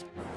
you.